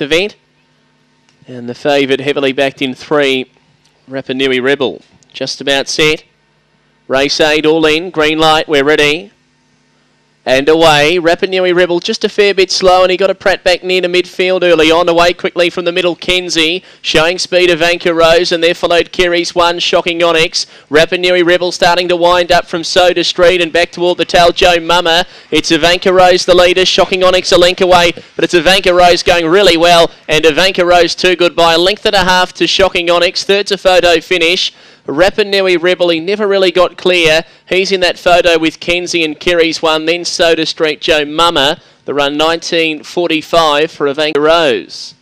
event. And the favourite heavily backed in three, Rapanui Rebel. Just about set. Race aid all in. Green light, we're ready. And away, Rapanui Rebel just a fair bit slow and he got a Pratt back near to midfield early on. Away quickly from the middle, Kenzie. Showing speed of Ivanka Rose and there followed Kerry's one, Shocking Onyx. Rapanui Rebel starting to wind up from Soda Street and back toward the tail, Joe Mama. It's Ivanka Rose the leader, Shocking Onyx a length away, but it's Ivanka Rose going really well and Ivanka Rose too good by a length and a half to Shocking Onyx. Third to photo finish. Rapanui Rebel, he never really got clear. He's in that photo with Kenzie and Kerry's one, then Soda Street Joe Mama. The run 1945 for Ivanka Rose.